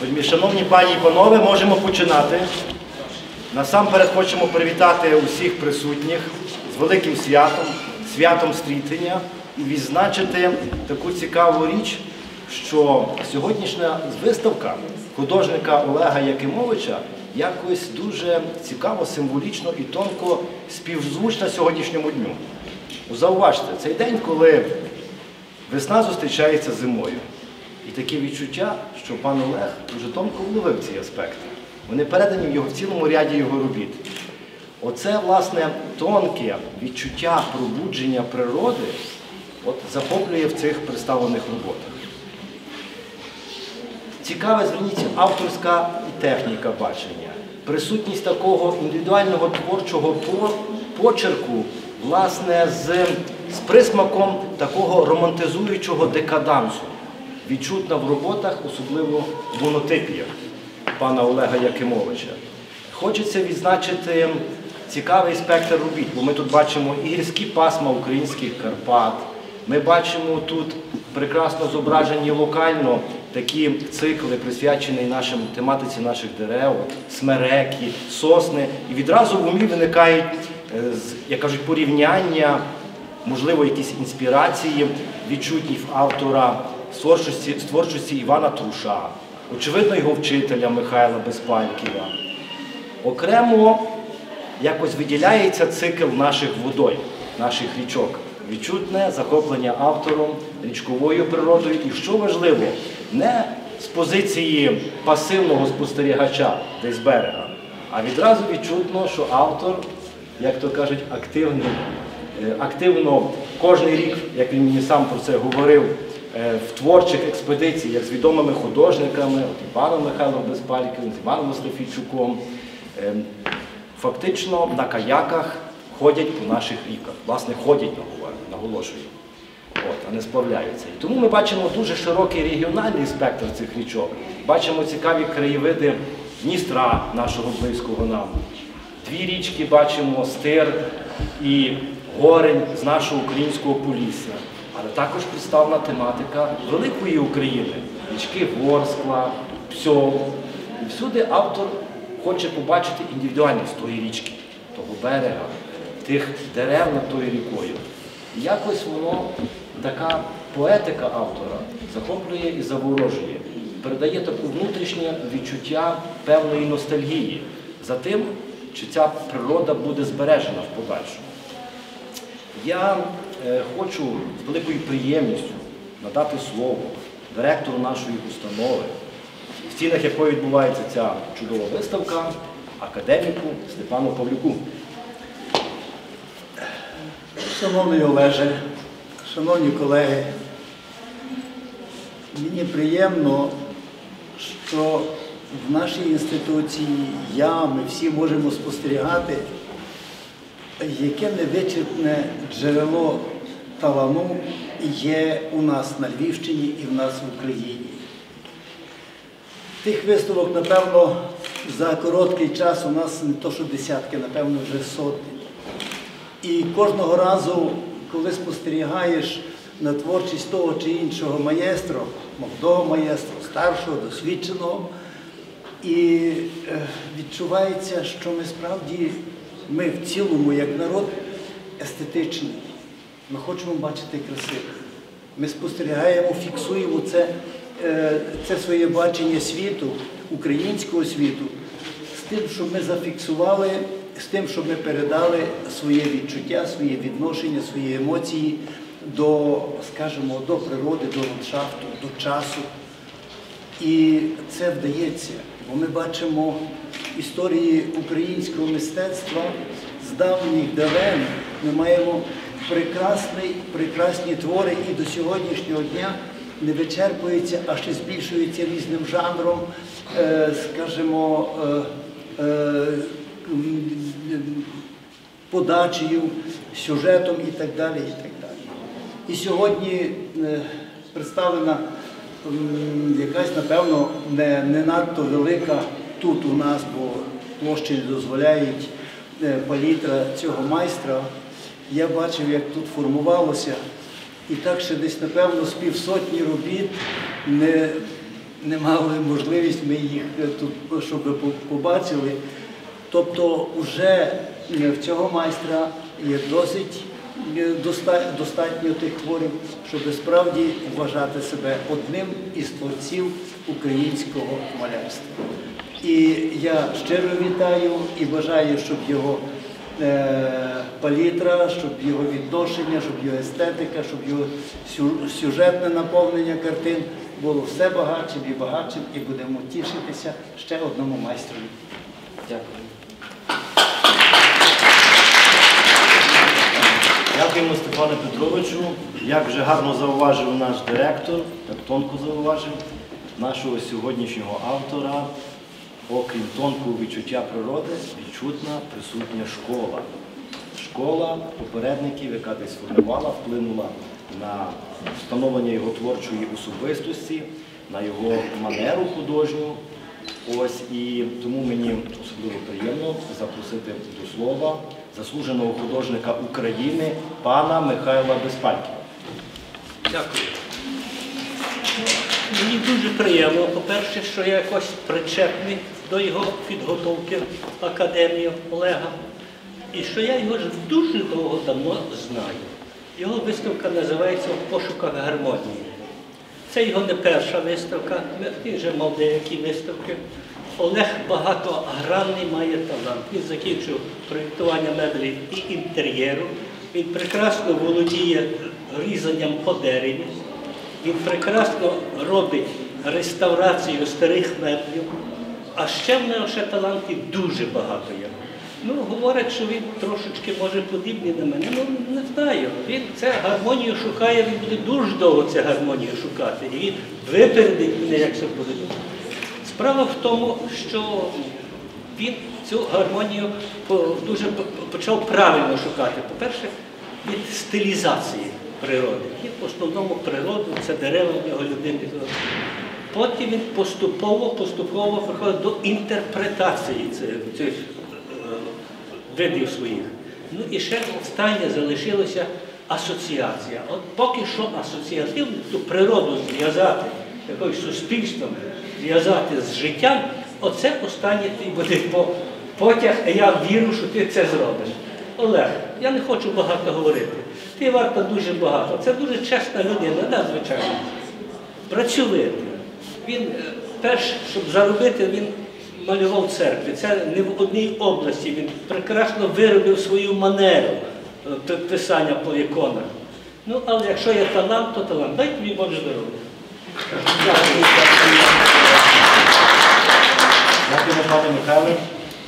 Вельми, Шановні пані і панове, можемо починати. Насамперед хочемо привітати усіх присутніх з великим святом, святом стрітення і відзначити таку цікаву річ, що сьогоднішня виставка художника Олега Якимовича якось дуже цікаво, символічно і тонко співзвучна сьогоднішньому дню. Зауважте, цей день, коли весна зустрічається зимою. І таке відчуття, що пан Олег дуже тонко вловив ці аспекти. Вони передані в його в цілому ряді його робіт. Оце, власне, тонке відчуття пробудження природи от, захоплює в цих представлених роботах. Цікаве, зверніть, авторська техніка бачення, присутність такого індивідуального творчого почерку, власне, з, з присмаком такого романтизуючого декадансу, відчутна в роботах, особливо в монотипіях пана Олега Якимовича. Хочеться відзначити цікавий спектр робіт, бо ми тут бачимо і гірські пасма українських Карпат. Ми бачимо тут прекрасно зображені локально такі цикли, присвячені нашим тематиці наших дерев, смереки, сосни. І відразу в умі виникають, е, як кажуть, порівняння, можливо, якісь інспірації відчутні в автора з творчості, творчості Івана Труша, очевидно, його вчителя Михайла Безпальківа. Окремо якось виділяється цикл наших водой, наших річок. Відчутне захоплення автором річковою природою і, що важливо, не з позиції пасивного спостерігача десь берега, а відразу відчутно, що автор, як то кажуть, активно, е, активно кожен рік, як він мені сам про це говорив, в творчих експедиціях з відомими художниками, от Іваном Михайлом Безпальківим, з Іваном Остафійчуком, е, фактично на каяках ходять по наших ріках. Власне, ходять, наголошую, От, а не сплавляються. І тому ми бачимо дуже широкий регіональний спектр цих річок. Бачимо цікаві краєвиди Дністра, нашого близького нам. Дві річки бачимо Стир і Горень з нашого українського Полісся. Але також представлена тематика великої України, річки Ворскла, Псьол. І всюди автор хоче побачити індивідуальність тої річки, того берега, тих дерев над тою рікою. І якось воно, така поетика автора захоплює і заворожує, передає таку внутрішнє відчуття певної ностальгії за тим, чи ця природа буде збережена в подальшому. Я хочу з великою приємністю надати слово директору нашої установи, в стінах якої відбувається ця чудова виставка, академіку Степану Павлюку. Шановний Олеже, шановні колеги, мені приємно, що в нашій інституції я, ми всі можемо спостерігати, яке невичерпне джерело талану є у нас на Львівщині і в нас в Україні. Тих виставок, напевно, за короткий час у нас не то, що десятки, напевно, вже сотні. І кожного разу, коли спостерігаєш на творчість того чи іншого маєстро, молодого маєстро, старшого, досвідченого, і е, відчувається, що ми справді, ми в цілому, як народ, естетичний. Ми хочемо бачити красивих. Ми спостерігаємо, фіксуємо це, е, це своє бачення світу, українського світу, з тим, щоб ми зафіксували, з тим, щоб ми передали своє відчуття, своє відношення, свої емоції до, скажімо, до природи, до ландшафту, до часу. І це вдається, бо ми бачимо історії українського мистецтва з давніх давен. Ми маємо прекрасний, прекрасні твори і до сьогоднішнього дня не вичерпуються, а ще збільшуються різним жанром, е, скажімо, е, е, подачею, сюжетом і так далі. І так далі. І сьогодні представлена якась, напевно, не, не надто велика тут у нас, бо площі не дозволяють е, палітра цього майстра. Я бачив, як тут формувалося, і так ще десь, напевно, з півсотні робіт не, не мали можливість, ми їх е, тут, щоб побачили. Тобто вже е, в цього майстра є досить достатньо тих творів, щоб справді вважати себе одним із творців українського малярства. І я щиро вітаю і бажаю, щоб його е, палітра, щоб його відношення, щоб його естетика, щоб його сюжетне наповнення картин було все багатшим і багатшим, і будемо тішитися ще одному майстрові. Дякую. Дякуємо Степану Петровичу. Як вже гарно зауважив наш директор, так тонко зауважив нашого сьогоднішнього автора, окрім тонкого відчуття природи, відчутна присутня школа. Школа попередників, яка десь формувала, вплинула на встановлення його творчої особистості, на його манеру художню. Ось і тому мені особливо приємно запросити до слова заслуженого художника України пана Михайла Безпальківа. Дякую. Мені дуже приємно, по-перше, що я якось причетний до його підготовки в академію Олега. І що я його дуже довго давно знаю. Його виставка називається В пошуках гармонії. Це його не перша виставка, він вже мав деякі виставки. Олег багатогранний має талант. Він закінчив проєктування меблів і інтер'єру. Він прекрасно володіє різанням по дереві. Він прекрасно робить реставрацію старих меблів. А ще в нього ще талантів дуже багато є. Ну, говорять, що він трошечки може подібний на мене. Ну, не знаю. Він це гармонію шукає, він буде дуже довго цю гармонію шукати. І він випередить мене, як це буде. Справа в тому, що він цю гармонію дуже почав правильно шукати. По-перше, від стилізації природи. Він в основному природу, це дерева в нього людини. Потім він поступово, поступово приходить до інтерпретації цих, цих е, видів своїх. Ну і ще останнє залишилося асоціація. От поки що асоціативно ту природу зв'язати, якоюсь суспільством, зв'язати з життям, оце останнє твій буде по- потяг, і я вірю, що ти це зробиш. Олег, я не хочу багато говорити. Ти варто дуже багато. Це дуже чесна людина, да, звичайно. Працьовитий. Він перш, щоб заробити, він малював церкви. Це не в одній області. Він прекрасно виробив свою манеру е, писання по іконах. Ну, але якщо є талант, то талант. Дай тобі Боже здоров'я. Дякую. Пане Михайле.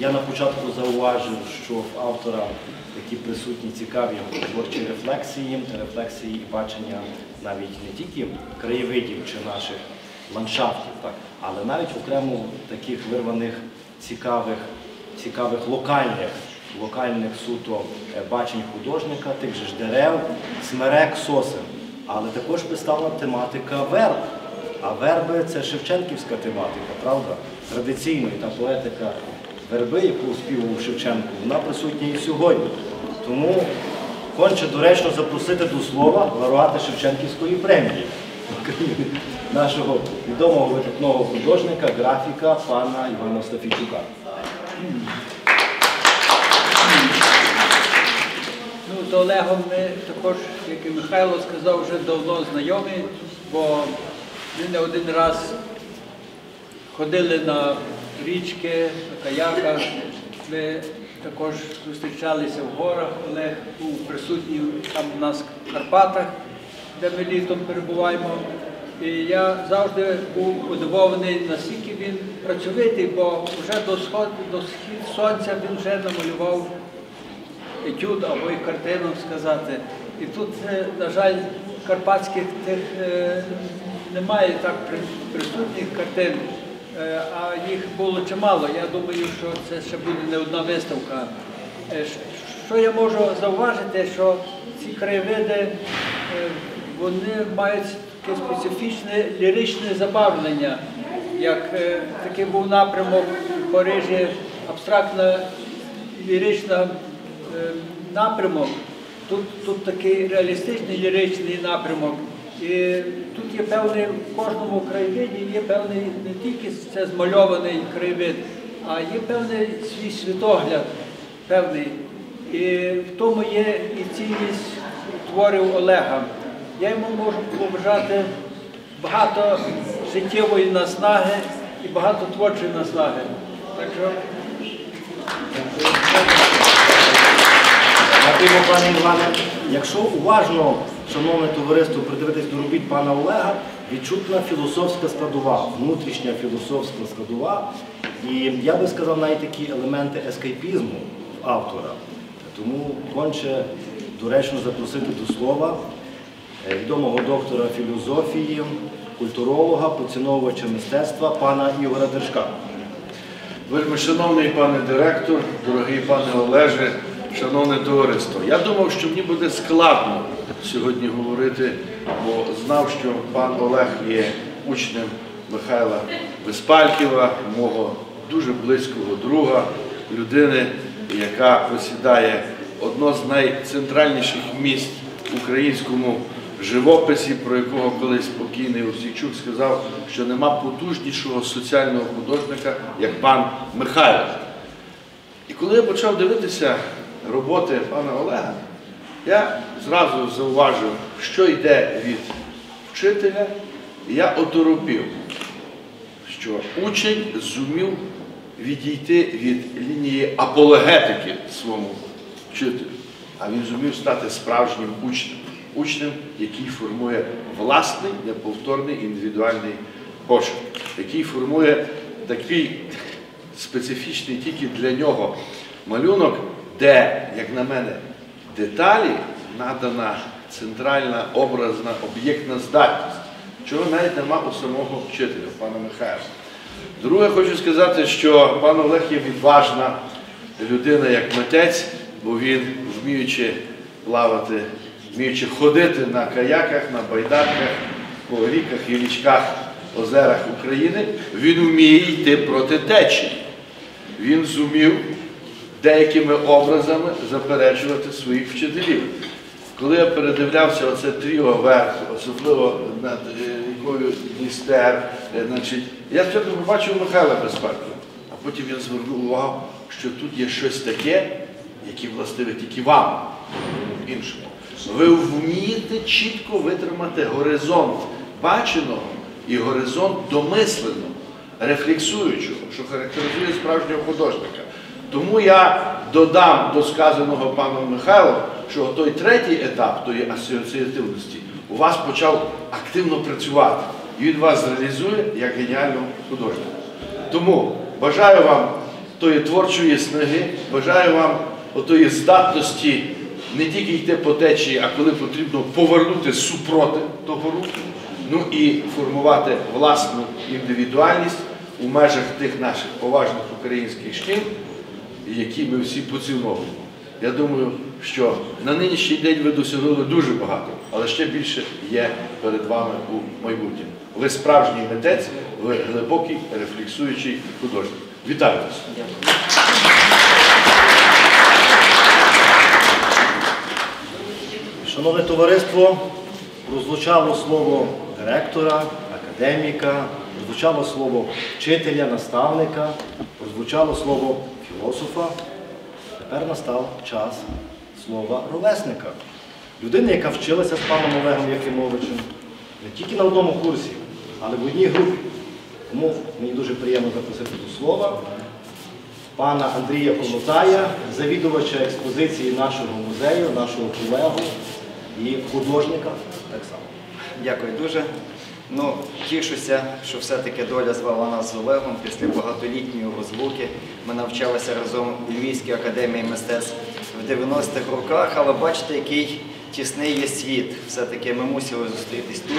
Я на початку зауважив, що в автора такі присутні цікаві творчі рефлексії, рефлексії і бачення навіть не тільки краєвидів чи наших ландшафтів, так, але навіть окремо таких вирваних цікавих, цікавих локальних, локальних суто е, бачень художника, тих же ж дерев, смерек, сосен. Але також представлена тематика верб. А верби це Шевченківська тематика, правда? Традиційно та поетика верби, яку співав Шевченко, вона присутня і сьогодні. Тому конче доречно запросити до слова лауреата Шевченківської премії нашого відомого видатного художника, графіка пана Івана Стафійчука. Ну, з Олегом ми також, як і Михайло сказав, вже давно знайомі, бо ми не один раз ходили на річки, на каяках. Ми також зустрічалися в горах. Олег був присутній там у нас в Карпатах, де ми літом перебуваємо. І я завжди був удивований, наскільки він працьовитий, бо вже до сход, до схід сонця він вже намалював етюд або і картину сказати. І тут, е, на жаль, карпатських тих е, немає так присутніх картин, е, а їх було чимало. Я думаю, що це ще буде не одна виставка. Що я можу зауважити, що ці краєвиди вони мають таке специфічне ліричне забавлення, як е, такий був напрямок в Парижі, абстрактна лірична е, напрямок. Тут, тут такий реалістичний ліричний напрямок. І тут є певний, в кожному краєвиді є певний не тільки це змальований краєвид, а є певний свій світогляд, певний. І в тому є і цінність творів Олега. Я йому можу побажати багато життєвої наснаги і багато творчої наснаги. Так що Дякуємо, пане Іване. Якщо уважно, шановне товариство, придивитись до робіт пана Олега, відчутна філософська складова, внутрішня філософська складова. І я би сказав навіть такі елементи ескейпізму автора. Тому конче доречно запросити до слова відомого доктора філософії, культуролога, поціновувача мистецтва пана Ігора Держка. Вельми шановний пане директор, дорогий пане Олеже, шановне товариство. Я думав, що мені буде складно сьогодні говорити, бо знав, що пан Олег є учнем Михайла Безпальківа, мого дуже близького друга, людини, яка посідає одно з найцентральніших місць в українському живописі, про якого колись покійний Осійчук сказав, що нема потужнішого соціального художника, як пан Михайло. І коли я почав дивитися роботи пана Олега, я зразу зауважив, що йде від вчителя, і я оторопів, що учень зумів відійти від лінії апологетики своєму вчителю, а він зумів стати справжнім учнем, учнем, який формує власний, неповторний індивідуальний почерк, який формує такий специфічний тільки для нього малюнок, де, як на мене, деталі надана центральна образна об'єктна здатність, чого навіть нема у самого вчителя, пана Михайла. Друге, хочу сказати, що пан Олег є відважна людина як митець, бо він, вміючи плавати, вміючи ходити на каяках, на байдарках, по ріках і річках, озерах України, він вміє йти проти течії. Він зумів деякими образами заперечувати своїх вчителів. Коли я передивлявся оце тріо вверх, особливо над е, якою Дністер, е, значить, я спочатку побачив Михайла Безпеку, а потім я звернув увагу, що тут є щось таке, яке властиве тільки вам, іншому. Ви вмієте чітко витримати горизонт баченого і горизонт домисленого, рефлексуючого, що характеризує справжнього художника. Тому я додам до сказаного паном Михайлом, що той третій етап тої асоціативності у вас почав активно працювати. І він вас реалізує як геніального художника. Тому бажаю вам тої творчої снаги, бажаю вам отої здатності не тільки йти по течії, а коли потрібно повернути супроти того руху, ну і формувати власну індивідуальність у межах тих наших поважних українських шкіл, які ми всі поціновуємо. Я думаю, що на нинішній день ви досягнули дуже багато, але ще більше є перед вами у майбутньому. Ви справжній митець, ви глибокий, рефлексуючий художник. Вітаю вас! Шановне товариство, прозвучало слово директора, академіка, прозвучало слово вчителя, наставника, прозвучало слово філософа. Тепер настав час слова ровесника. Людина, яка вчилася з паном Олегом Якимовичем не тільки на одному курсі, але в одній групі. Тому мені дуже приємно запросити до слова пана Андрія Колотая, завідувача експозиції нашого музею, нашого колегу і художника так само. Дякую дуже. Ну, тішуся, що все-таки доля звела нас з Олегом після багатолітньої розлуки. Ми навчалися разом у Львівській академії мистецтв в 90-х роках, але бачите, який тісний є світ. Все-таки ми мусили зустрітись тут,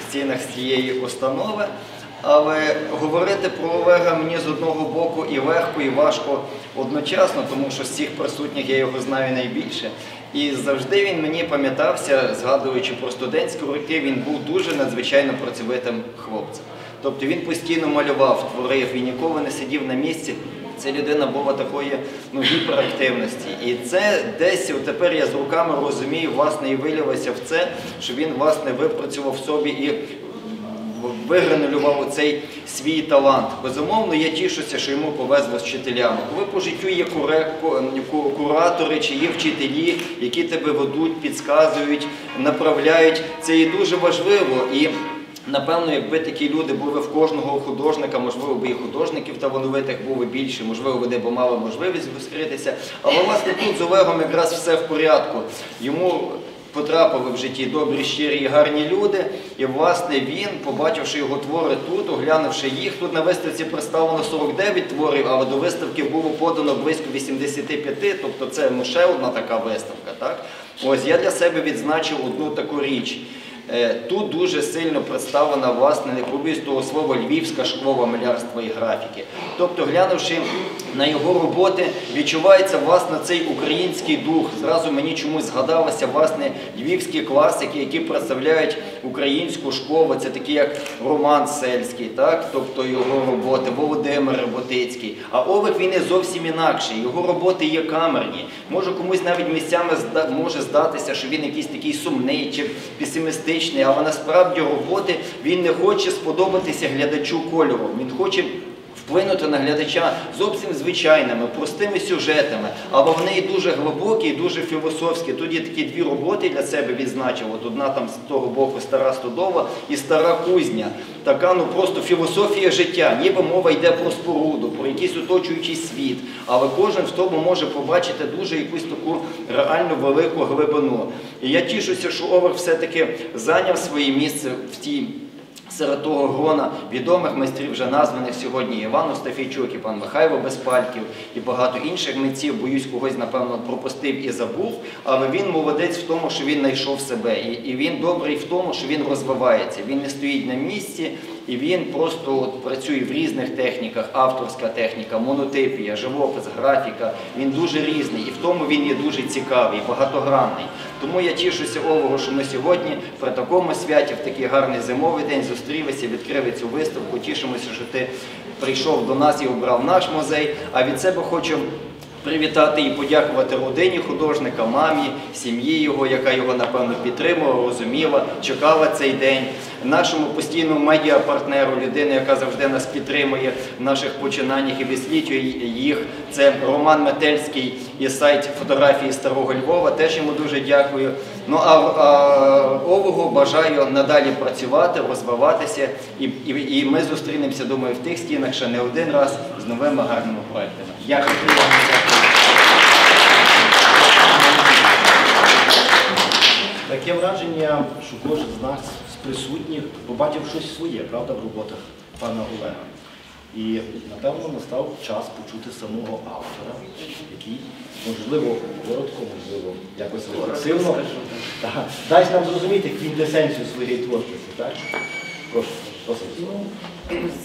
в стінах цієї установи. Але говорити про Олега мені з одного боку і легко, і важко одночасно, тому що з всіх присутніх я його знаю найбільше. І завжди він мені пам'ятався, згадуючи про студентські роки, він був дуже надзвичайно працьовитим хлопцем. Тобто він постійно малював, творив, він ніколи не сидів на місці. Це людина була такої ну, гіперактивності. І це десь тепер я з руками розумію, власне, і вилілося в це, що він власне випрацював в собі і вигранулював цей свій талант. Безумовно, я тішуся, що йому повезло з вчителями. Коли по життю є куратори чи є вчителі, які тебе ведуть, підказують, направляють, це є дуже важливо. І Напевно, якби такі люди були в кожного художника, можливо, би і художників талановитих було більше, можливо, вони б мали можливість зустрітися. Але власне тут з Олегом якраз все в порядку. Йому потрапили в житті добрі, щирі і гарні люди. І власне він, побачивши його твори тут, оглянувши їх, тут на виставці представлено 49 творів, але до виставки було подано близько 85, тобто це ще одна така виставка. Так? Ось я для себе відзначив одну таку річ. Е, Тут дуже сильно представлена, власне, не того слова, львівська школа малярства і графіки. Тобто, глянувши на його роботи, відчувається власне цей український дух. Зразу мені чомусь згадалися власне львівські класики, які представляють українську школу. Це такі як Роман Сельський, так? тобто його роботи, Володимир Роботицький. А Олег він є зовсім інакший. Його роботи є камерні. Може комусь навіть місцями може здатися, що він якийсь такий сумний чи песимістичний, але насправді роботи він не хоче сподобатися глядачу кольору. Він хоче вплинути на глядача зовсім звичайними, простими сюжетами, але вони і дуже глибокі, і дуже філософські. Тут є такі дві роботи для себе відзначив. От одна там з того боку стара стодова і стара кузня. Така ну просто філософія життя, ніби мова йде про споруду, про якийсь оточуючий світ. Але кожен в тому може побачити дуже якусь таку реально велику глибину. І я тішуся, що Овер все-таки зайняв своє місце в тій Серед того грона відомих майстрів, вже названих сьогодні Іван Остафійчук, і пан Михайло Безпальків і багато інших митців, боюсь, когось, напевно, пропустив і забув. Але він молодець в тому, що він знайшов себе. І, він добрий в тому, що він розвивається. Він не стоїть на місці, і він просто от працює в різних техніках, авторська техніка, монотипія, живопис, графіка. Він дуже різний, і в тому він є дуже цікавий, багатогранний. Тому я тішуся Олегу, що ми сьогодні при такому святі, в такий гарний зимовий день, зустрілися, відкрили цю виставку. Тішимося, що ти прийшов до нас і обрав наш музей. А від себе хочу привітати і подякувати родині художника, мамі, сім'ї його, яка його напевно підтримувала, розуміла, чекала цей день. Нашому постійному медіапартнеру, людини, яка завжди нас підтримує в наших починаннях і висвітлює їх. Це Роман Метельський і сайт фотографії Старого Львова. Теж йому дуже дякую. Ну а, а Олегу бажаю надалі працювати, розвиватися, і, і, і ми зустрінемося, думаю, в тих стінах ще не один раз з новими гарними проектами. Дякую. Таке враження, що кожен з нас з присутніх побачив щось своє, правда, в роботах пана Олега. І, напевно, настав час почути самого автора, який, можливо, коротко, можливо, якось рефлексивно, дасть нам зрозуміти квінтесенцію своєї творчості. Так? Прошу, Василь. Ну,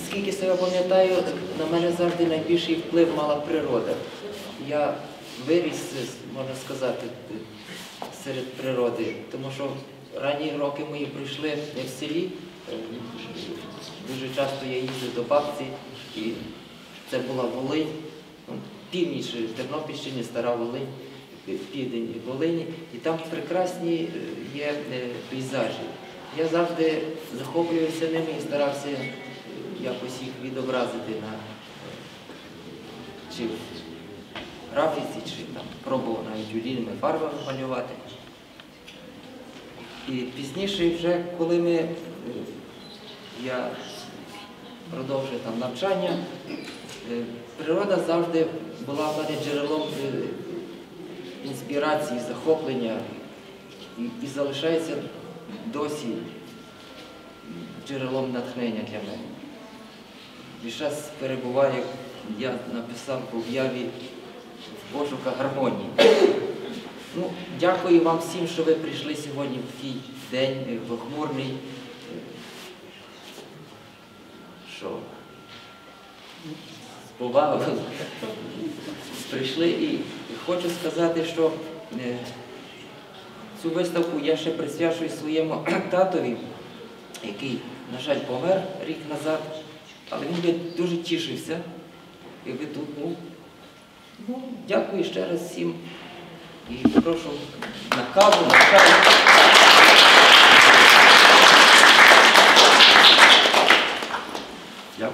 скільки себе пам'ятаю, на мене завжди найбільший вплив мала природа. Я виріс, можна сказати, серед природи, тому що ранні роки мої пройшли в селі. Дуже часто я їздив до бабці, і це була Волинь, ну, північ Тернопільщини, Стара Волинь, південь Волині, і там прекрасні е, є е, пейзажі. Я завжди захоплювався ними і старався е, якось їх відобразити на чи графіці, чи там пробував навіть олійними фарбами малювати. І пізніше, вже коли ми, я продовжую там навчання, е, природа завжди була в мене джерелом е, інспірації, захоплення і, залишається досі джерелом натхнення для мене. І час перебуваю, я написав по об'яві в пошуках гармонії. Ну, дякую вам всім, що ви прийшли сьогодні в такий день е, похмурний. Що з повагою прийшли і хочу сказати, що е, цю виставку я ще присвячую своєму татові, який, на жаль, помер рік назад, але він дуже тішився, і ви тут. Ну, ну, дякую ще раз всім. І прошу на каву, на чай.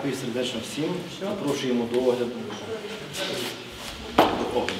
Дякую сердечно всім. Запрошуємо до огляду. До огляду.